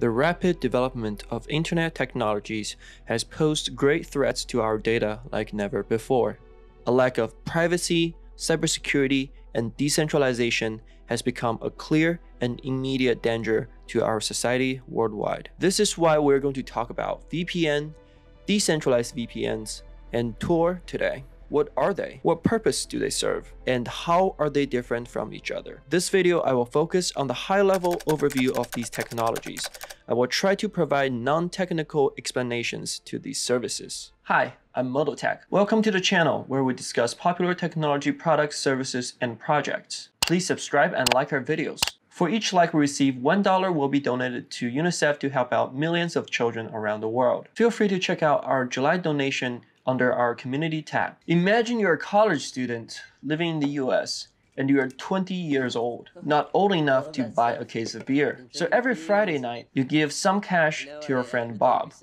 The rapid development of internet technologies has posed great threats to our data like never before. A lack of privacy, cybersecurity, and decentralization has become a clear and immediate danger to our society worldwide. This is why we're going to talk about VPN, decentralized VPNs, and Tor today. What are they? What purpose do they serve? And how are they different from each other? This video, I will focus on the high-level overview of these technologies. I will try to provide non-technical explanations to these services. Hi, I'm Modotech. Welcome to the channel where we discuss popular technology products, services, and projects. Please subscribe and like our videos. For each like we receive, $1 will be donated to UNICEF to help out millions of children around the world. Feel free to check out our July donation under our community tab. Imagine you're a college student living in the US and you are 20 years old, not old enough to buy a case of beer. So every Friday night, you give some cash to your friend Bob,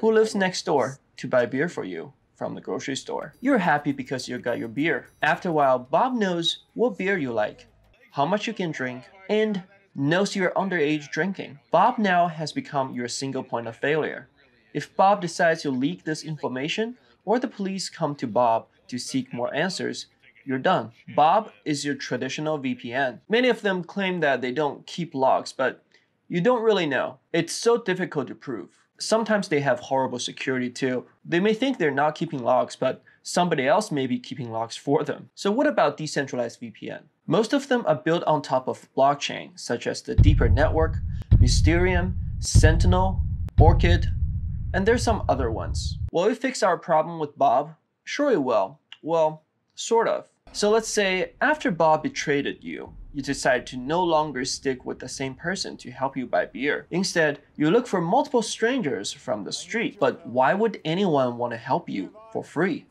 who lives next door, to buy beer for you from the grocery store. You're happy because you got your beer. After a while, Bob knows what beer you like, how much you can drink, and knows you're underage drinking. Bob now has become your single point of failure. If Bob decides to leak this information, or the police come to Bob to seek more answers, you're done. Bob is your traditional VPN. Many of them claim that they don't keep logs, but you don't really know. It's so difficult to prove. Sometimes they have horrible security too. They may think they're not keeping logs, but somebody else may be keeping logs for them. So what about decentralized VPN? Most of them are built on top of blockchain, such as the Deeper Network, Mysterium, Sentinel, Orchid, and there's some other ones. Will we fix our problem with Bob? Sure it will. Well, sort of. So let's say after Bob betrayed you, you decide to no longer stick with the same person to help you buy beer. Instead, you look for multiple strangers from the street. But why would anyone want to help you for free?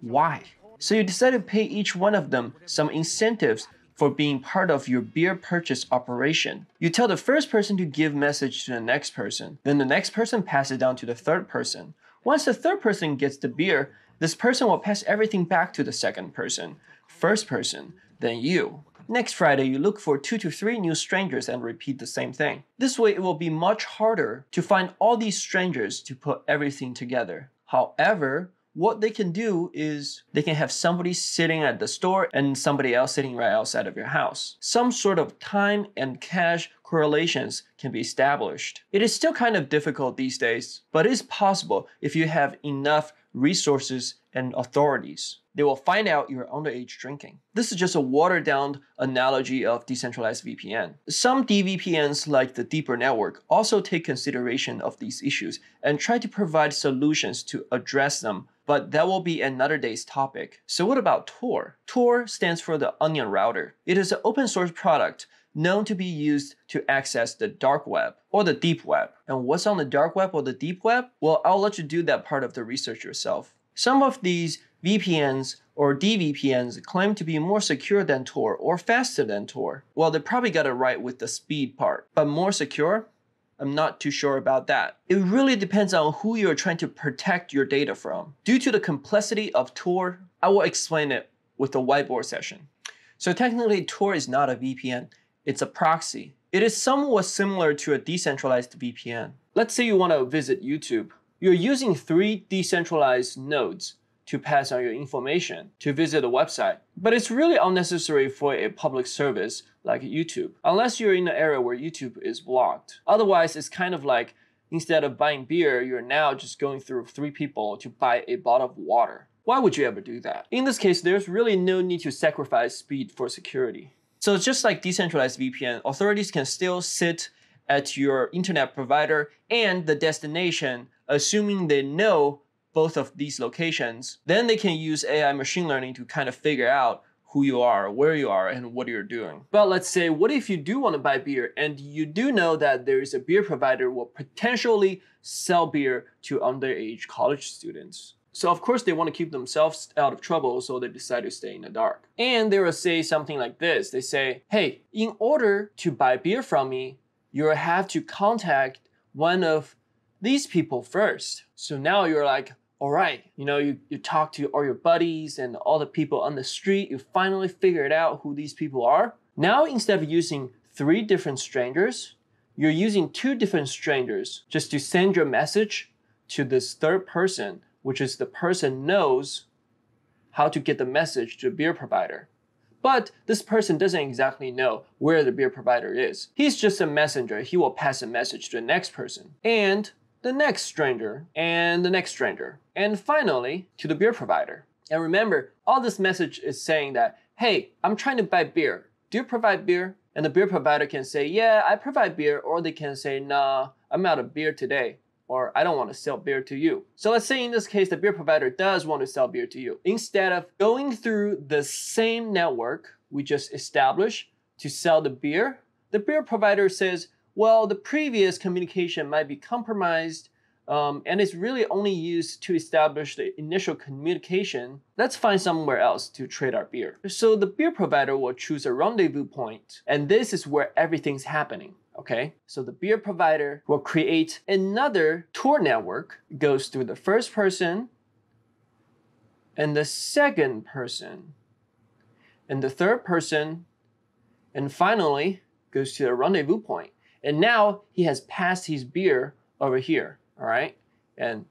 Why? So you decide to pay each one of them some incentives for being part of your beer purchase operation. You tell the first person to give message to the next person, then the next person passes it down to the third person. Once the third person gets the beer, this person will pass everything back to the second person, first person, then you. Next Friday, you look for two to three new strangers and repeat the same thing. This way, it will be much harder to find all these strangers to put everything together. However, what they can do is they can have somebody sitting at the store and somebody else sitting right outside of your house. Some sort of time and cash correlations can be established. It is still kind of difficult these days, but it is possible if you have enough resources and authorities. They will find out you're underage drinking. This is just a watered down analogy of decentralized VPN. Some DVPNs like the Deeper Network also take consideration of these issues and try to provide solutions to address them but that will be another day's topic. So what about Tor? Tor stands for the Onion Router. It is an open source product known to be used to access the dark web or the deep web. And what's on the dark web or the deep web? Well, I'll let you do that part of the research yourself. Some of these VPNs or DVPNs claim to be more secure than Tor or faster than Tor. Well, they probably got it right with the speed part, but more secure? I'm not too sure about that. It really depends on who you're trying to protect your data from. Due to the complexity of Tor, I will explain it with the whiteboard session. So technically Tor is not a VPN, it's a proxy. It is somewhat similar to a decentralized VPN. Let's say you want to visit YouTube. You're using three decentralized nodes to pass on your information to visit a website. But it's really unnecessary for a public service like YouTube, unless you're in an area where YouTube is blocked. Otherwise, it's kind of like instead of buying beer, you're now just going through three people to buy a bottle of water. Why would you ever do that? In this case, there's really no need to sacrifice speed for security. So it's just like decentralized VPN, authorities can still sit at your internet provider and the destination, assuming they know both of these locations, then they can use AI machine learning to kind of figure out who you are, where you are, and what you're doing. But let's say, what if you do want to buy beer and you do know that there is a beer provider will potentially sell beer to underage college students? So of course they want to keep themselves out of trouble, so they decide to stay in the dark. And they will say something like this. They say, hey, in order to buy beer from me, you'll have to contact one of these people first. So now you're like, all right, you know, you, you talk to all your buddies and all the people on the street, you finally figured out who these people are. Now, instead of using three different strangers, you're using two different strangers just to send your message to this third person, which is the person knows how to get the message to the beer provider. But this person doesn't exactly know where the beer provider is. He's just a messenger. He will pass a message to the next person. And the next stranger, and the next stranger, and finally to the beer provider. And remember, all this message is saying that, hey, I'm trying to buy beer. Do you provide beer? And the beer provider can say, yeah, I provide beer, or they can say, nah, I'm out of beer today, or I don't want to sell beer to you. So let's say in this case, the beer provider does want to sell beer to you. Instead of going through the same network we just established to sell the beer, the beer provider says, well, the previous communication might be compromised um, and it's really only used to establish the initial communication, let's find somewhere else to trade our beer. So the beer provider will choose a rendezvous point, and this is where everything's happening. Okay, so the beer provider will create another Tor network, goes through the first person and the second person and the third person, and finally goes to the rendezvous point. And now he has passed his beer over here all right? And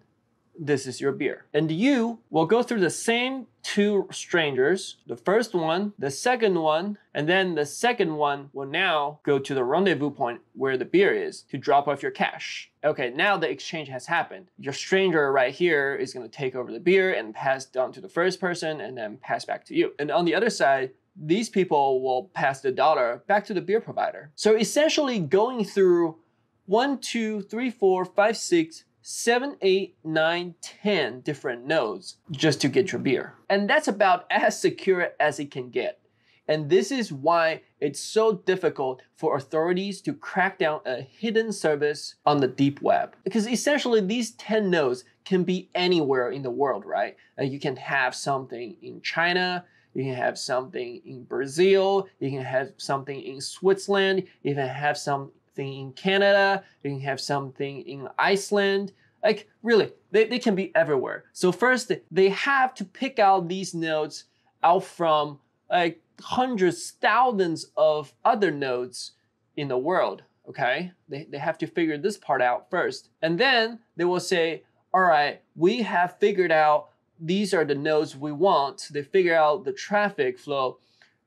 this is your beer. And you will go through the same two strangers, the first one, the second one, and then the second one will now go to the rendezvous point where the beer is to drop off your cash. Okay, now the exchange has happened. Your stranger right here is gonna take over the beer and pass down to the first person and then pass back to you. And on the other side, these people will pass the dollar back to the beer provider. So essentially going through one, two, three, four, five, six, seven, eight, nine, ten different nodes just to get your beer. And that's about as secure as it can get. And this is why it's so difficult for authorities to crack down a hidden service on the deep web. Because essentially these 10 nodes can be anywhere in the world, right? Uh, you can have something in China, you can have something in Brazil, you can have something in Switzerland, you can have something in Canada, you can have something in Iceland. Like really, they, they can be everywhere. So first, they have to pick out these nodes out from like hundreds, thousands of other nodes in the world. Okay, they, they have to figure this part out first. And then they will say, all right, we have figured out these are the nodes we want. They figure out the traffic flow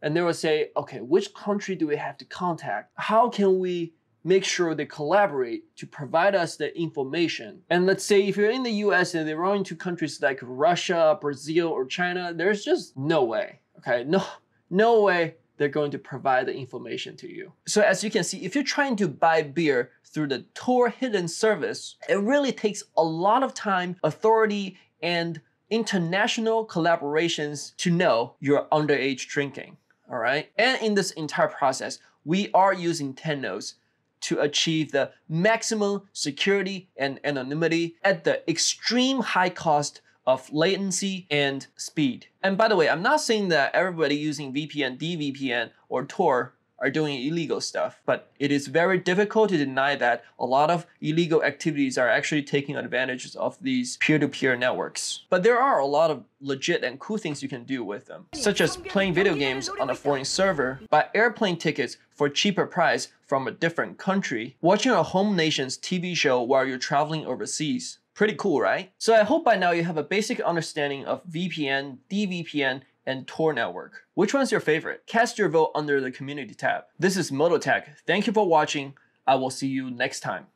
and they will say, okay, which country do we have to contact? How can we make sure they collaborate to provide us the information. And let's say if you're in the US and they're running to countries like Russia, Brazil, or China, there's just no way, okay? No, no way they're going to provide the information to you. So as you can see, if you're trying to buy beer through the Tor hidden service, it really takes a lot of time, authority, and international collaborations to know you're underage drinking, all right? And in this entire process, we are using 10 nodes to achieve the maximum security and anonymity at the extreme high cost of latency and speed. And by the way, I'm not saying that everybody using VPN, DVPN, or Tor are doing illegal stuff, but it is very difficult to deny that a lot of illegal activities are actually taking advantage of these peer-to-peer networks. But there are a lot of legit and cool things you can do with them, such as playing video games on a foreign server, buy airplane tickets for cheaper price from a different country, watching a home nation's TV show while you're traveling overseas. Pretty cool, right? So I hope by now you have a basic understanding of VPN, DVPN, and Tor network. Which one's your favorite? Cast your vote under the community tab. This is Modotech. Thank you for watching. I will see you next time.